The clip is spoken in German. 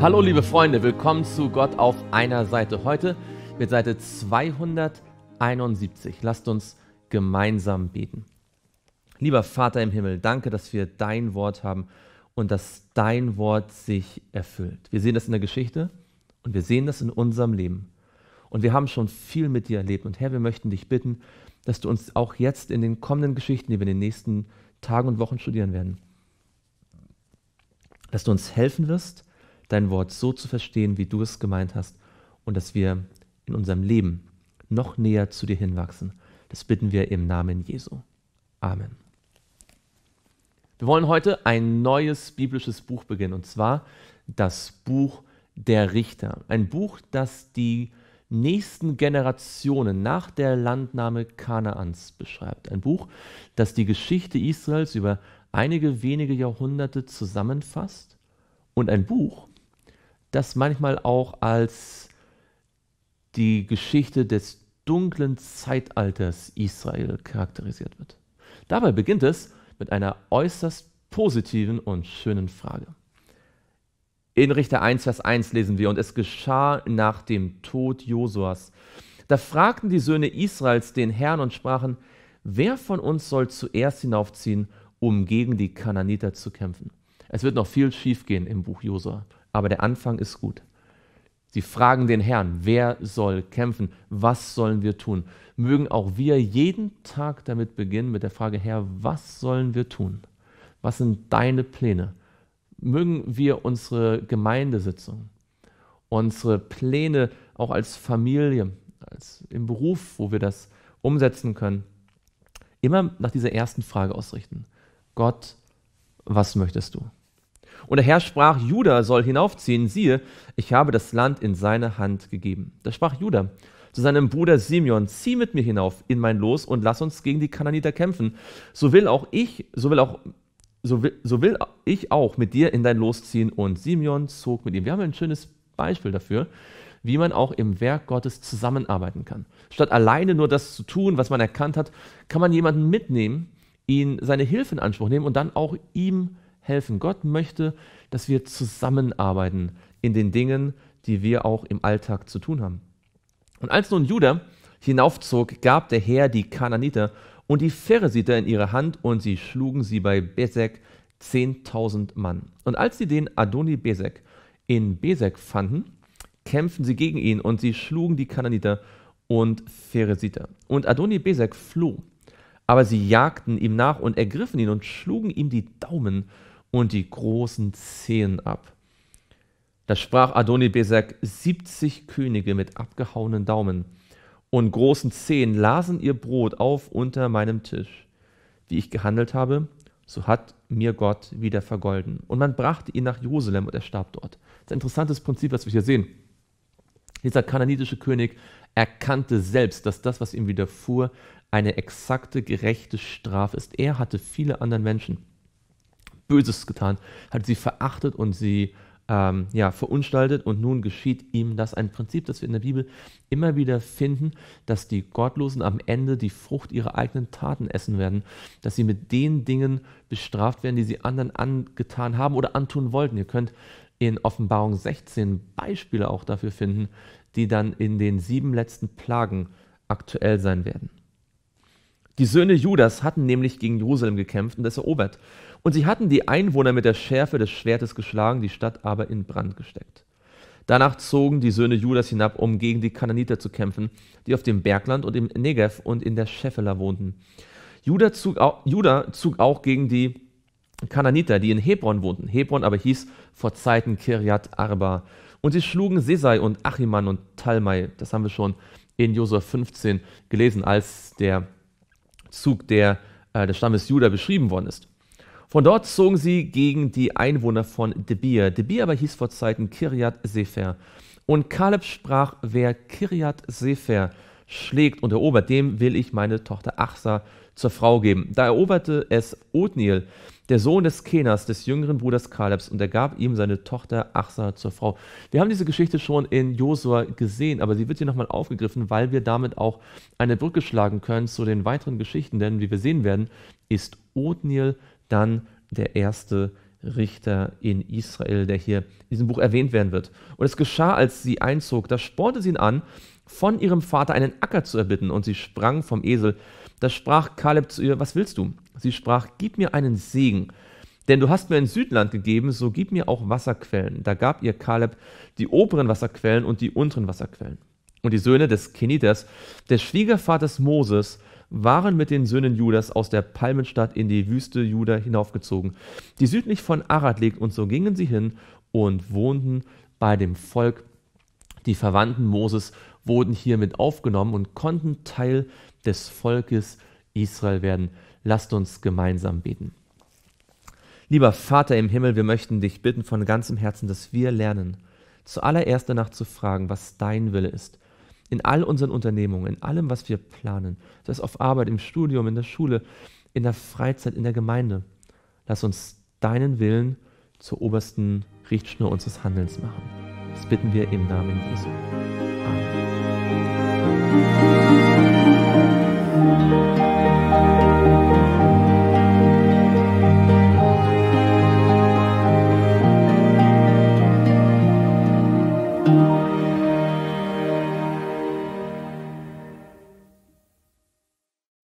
Hallo liebe Freunde, willkommen zu Gott auf einer Seite. Heute mit Seite 271. Lasst uns gemeinsam beten. Lieber Vater im Himmel, danke, dass wir dein Wort haben und dass dein Wort sich erfüllt. Wir sehen das in der Geschichte und wir sehen das in unserem Leben. Und wir haben schon viel mit dir erlebt. Und Herr, wir möchten dich bitten, dass du uns auch jetzt in den kommenden Geschichten, die wir in den nächsten Tagen und Wochen studieren werden, dass du uns helfen wirst, dein Wort so zu verstehen, wie du es gemeint hast und dass wir in unserem Leben noch näher zu dir hinwachsen. Das bitten wir im Namen Jesu. Amen. Wir wollen heute ein neues biblisches Buch beginnen, und zwar das Buch der Richter. Ein Buch, das die nächsten Generationen nach der Landnahme Kanaans beschreibt. Ein Buch, das die Geschichte Israels über einige wenige Jahrhunderte zusammenfasst und ein Buch, das manchmal auch als die Geschichte des dunklen Zeitalters Israel charakterisiert wird. Dabei beginnt es mit einer äußerst positiven und schönen Frage. In Richter 1, Vers 1 lesen wir, und es geschah nach dem Tod Josuas. Da fragten die Söhne Israels den Herrn und sprachen, wer von uns soll zuerst hinaufziehen, um gegen die Kananiter zu kämpfen? Es wird noch viel schiefgehen im Buch Josua, aber der Anfang ist gut. Sie fragen den Herrn, wer soll kämpfen? Was sollen wir tun? Mögen auch wir jeden Tag damit beginnen mit der Frage, Herr, was sollen wir tun? Was sind deine Pläne? Mögen wir unsere Gemeindesitzung, unsere Pläne auch als Familie, als im Beruf, wo wir das umsetzen können, immer nach dieser ersten Frage ausrichten. Gott, was möchtest du? Und der Herr sprach, Judah soll hinaufziehen, siehe, ich habe das Land in seine Hand gegeben. Da sprach Judah zu seinem Bruder Simeon, zieh mit mir hinauf in mein Los und lass uns gegen die Kananiter kämpfen. So will auch ich, so will auch so will, so will ich auch mit dir in dein Los ziehen. Und Simeon zog mit ihm. Wir haben ein schönes Beispiel dafür, wie man auch im Werk Gottes zusammenarbeiten kann. Statt alleine nur das zu tun, was man erkannt hat, kann man jemanden mitnehmen, ihn seine Hilfe in Anspruch nehmen und dann auch ihm helfen. Gott möchte, dass wir zusammenarbeiten in den Dingen, die wir auch im Alltag zu tun haben. Und als nun Judah hinaufzog, gab der Herr die Kananiter und die Pheresiter in ihre Hand und sie schlugen sie bei Besek 10.000 Mann. Und als sie den Adoni Besek in Besek fanden, kämpften sie gegen ihn und sie schlugen die Kananiter und Pheresiter. Und Adoni Besek floh. Aber sie jagten ihm nach und ergriffen ihn und schlugen ihm die Daumen und die großen Zehen ab. Da sprach Adoni-Besek, 70 Könige mit abgehauenen Daumen und großen Zehen lasen ihr Brot auf unter meinem Tisch. Wie ich gehandelt habe, so hat mir Gott wieder vergolden. Und man brachte ihn nach Jerusalem und er starb dort. Das ist ein interessantes Prinzip, was wir hier sehen. Dieser kananitische König erkannte selbst, dass das, was ihm widerfuhr, eine exakte, gerechte Strafe ist. Er hatte viele anderen Menschen Böses getan, hat sie verachtet und sie ähm, ja, verunstaltet und nun geschieht ihm das. Ein Prinzip, das wir in der Bibel immer wieder finden, dass die Gottlosen am Ende die Frucht ihrer eigenen Taten essen werden, dass sie mit den Dingen bestraft werden, die sie anderen angetan haben oder antun wollten. Ihr könnt in Offenbarung 16 Beispiele auch dafür finden, die dann in den sieben letzten Plagen aktuell sein werden. Die Söhne Judas hatten nämlich gegen Jerusalem gekämpft und es erobert. Und sie hatten die Einwohner mit der Schärfe des Schwertes geschlagen, die Stadt aber in Brand gesteckt. Danach zogen die Söhne Judas hinab, um gegen die Kananiter zu kämpfen, die auf dem Bergland und im Negev und in der Scheffela wohnten. Judah zog, auch, Judah zog auch gegen die Kananiter, die in Hebron wohnten. Hebron aber hieß vor Zeiten Kirjat Arba. Und sie schlugen Sesai und Achiman und Talmai. Das haben wir schon in Josua 15 gelesen, als der Zug der, äh, des Stammes Juda beschrieben worden ist. Von dort zogen sie gegen die Einwohner von Debir. Debir aber hieß vor Zeiten Kirjat Sefer. Und Kaleb sprach, wer Kirjat Sefer schlägt und erobert, dem will ich meine Tochter Achsa zur Frau geben. Da eroberte es Othniel, der Sohn des Kenas, des jüngeren Bruders Kalebs, und er gab ihm seine Tochter Achsa zur Frau. Wir haben diese Geschichte schon in Josua gesehen, aber sie wird hier nochmal aufgegriffen, weil wir damit auch eine Brücke schlagen können zu den weiteren Geschichten, denn wie wir sehen werden, ist Othniel dann der erste Richter in Israel, der hier in diesem Buch erwähnt werden wird. Und es geschah, als sie einzog, da spornte sie ihn an, von ihrem Vater einen Acker zu erbitten, und sie sprang vom Esel. Da sprach Kaleb zu ihr, was willst du? Sie sprach, gib mir einen Segen, denn du hast mir ein Südland gegeben, so gib mir auch Wasserquellen. Da gab ihr Kaleb die oberen Wasserquellen und die unteren Wasserquellen. Und die Söhne des Kenites, des Schwiegervaters Moses, waren mit den Söhnen Judas aus der Palmenstadt in die Wüste Juda hinaufgezogen, die südlich von Arad liegt, und so gingen sie hin und wohnten bei dem Volk. Die Verwandten Moses wurden hiermit aufgenommen und konnten Teil des Volkes Israel werden. Lasst uns gemeinsam beten. Lieber Vater im Himmel, wir möchten dich bitten von ganzem Herzen, dass wir lernen, zuallererst danach zu fragen, was dein Wille ist in all unseren Unternehmungen, in allem, was wir planen, das auf Arbeit, im Studium, in der Schule, in der Freizeit, in der Gemeinde. Lass uns deinen Willen zur obersten Richtschnur unseres Handelns machen. Das bitten wir im Namen Jesu. Amen.